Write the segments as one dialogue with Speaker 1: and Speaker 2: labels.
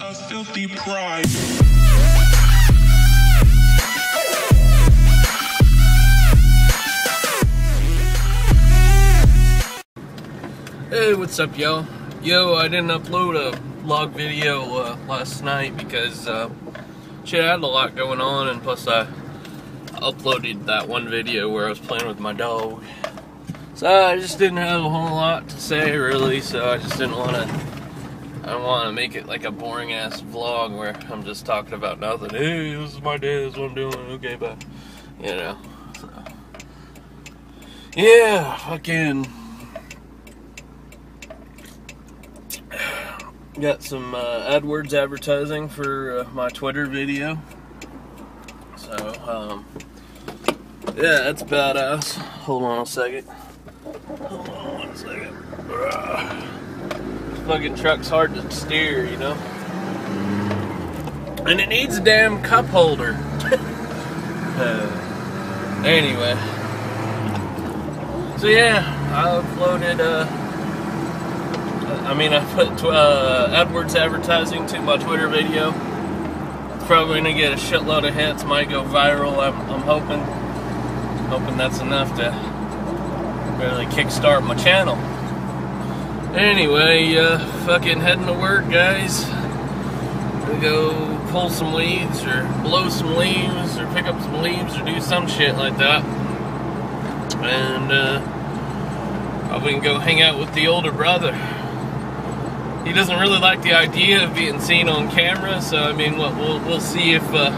Speaker 1: A filthy pride.
Speaker 2: Hey, what's up, y'all? Yo, I didn't upload a vlog video uh, last night because uh, shit, I had a lot going on, and plus I uploaded that one video where I was playing with my dog. So I just didn't have a whole lot to say, really. So I just didn't want to. I want to make it like a boring ass vlog where I'm just talking about nothing. Hey, this is my day. This is what I'm doing. Okay, bye. You know. So. Yeah, fucking. Got some uh, AdWords advertising for uh, my Twitter video. So, um, yeah, that's badass. Hold on a second. Hold on one second. This fucking truck's hard to steer, you know? And it needs a damn cup holder. uh, anyway. So, yeah, I uploaded, uh, I mean, I put uh, AdWords advertising to my Twitter video. Probably gonna get a shitload of hits, might go viral. I'm, I'm hoping, hoping that's enough to really kickstart my channel. Anyway, uh, fucking heading to work, guys. Gonna go pull some weeds or blow some leaves or pick up some leaves or do some shit like that. And uh, probably can go hang out with the older brother he doesn't really like the idea of being seen on camera. So I mean, we'll we'll, we'll see if uh,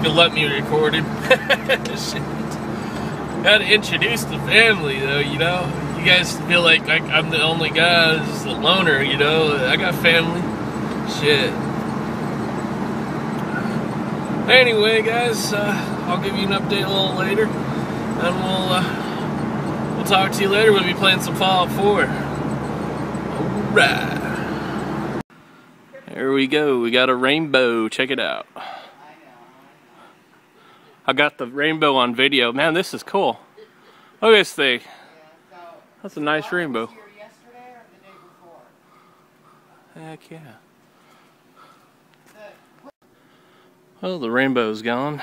Speaker 2: he'll let me record him. Got to introduce the family, though. You know, you guys feel like I'm the only guy, just the loner. You know, I got family. Shit. Anyway, guys, uh, I'll give you an update a little later, and we'll uh, we'll talk to you later. We'll be playing some Fallout 4. All right. There we go. We got a rainbow. Check it out. I got the rainbow on video. Man, this is cool. Look at this thing. That's a nice rainbow. Heck yeah. Well, the rainbow's gone.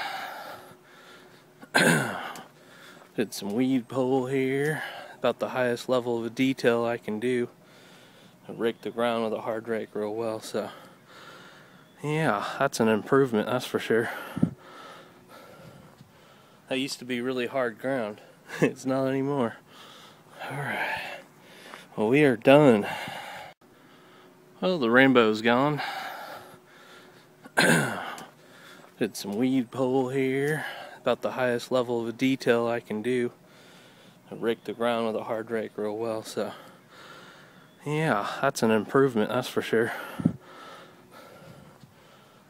Speaker 2: Did some weed pull here. About the highest level of detail I can do. I raked the ground with a hard rake real well, so yeah, that's an improvement, that's for sure. That used to be really hard ground. it's not anymore. Alright. Well, we are done. Well, the rainbow's gone. Did some weed pull here. About the highest level of detail I can do. I raked the ground with a hard rake real well, so yeah, that's an improvement, that's for sure.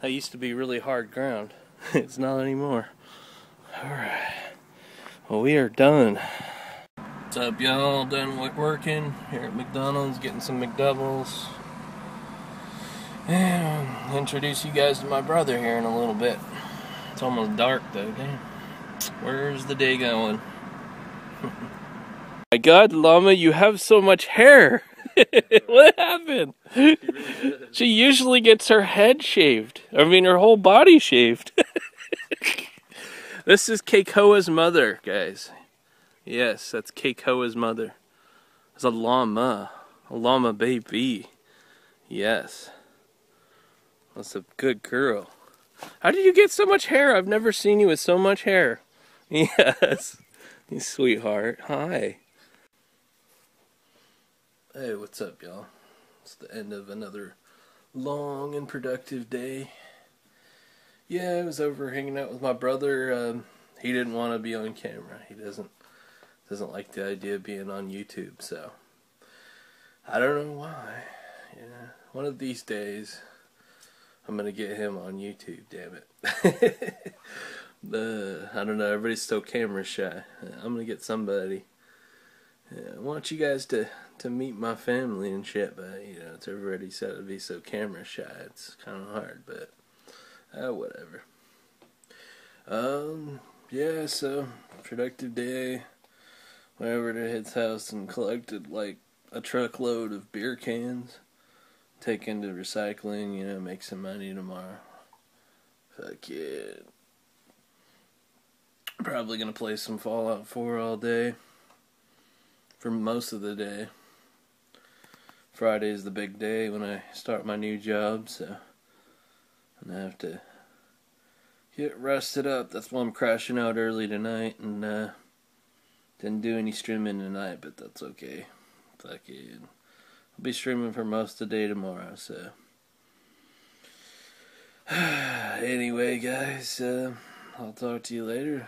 Speaker 2: That used to be really hard ground. it's not anymore. Alright. Well, we are done. What's up, y'all? Done working here at McDonald's, getting some McDoubles. And introduce you guys to my brother here in a little bit. It's almost dark though, damn. Where's the day going? my god, Llama, you have so much hair! what happened? She usually gets her head shaved. I mean, her whole body shaved. this is Keikoa's mother, guys. Yes, that's Keikoa's mother. It's a llama. A llama baby. Yes. That's a good girl. How did you get so much hair? I've never seen you with so much hair. Yes. You sweetheart. Hi. Hey, what's up, y'all? It's the end of another long and productive day. Yeah, I was over hanging out with my brother. Um, he didn't want to be on camera. He doesn't doesn't like the idea of being on YouTube. So I don't know why. Yeah, one of these days I'm gonna get him on YouTube. Damn it. I don't know. Everybody's still camera shy. I'm gonna get somebody. Yeah, I want you guys to to meet my family and shit, but you know, it's everybody said to be so camera shy. It's kind of hard, but uh, whatever. Um, yeah. So productive day. Went over to his house and collected like a truckload of beer cans. take into recycling, you know, make some money tomorrow. Fuck yeah. Probably gonna play some Fallout 4 all day. For most of the day. Friday's the big day when I start my new job, so I'm gonna have to get rested up. That's why I'm crashing out early tonight and uh, didn't do any streaming tonight, but that's okay. Fuck it. I'll be streaming for most of the day tomorrow, so. anyway, guys, uh, I'll talk to you later.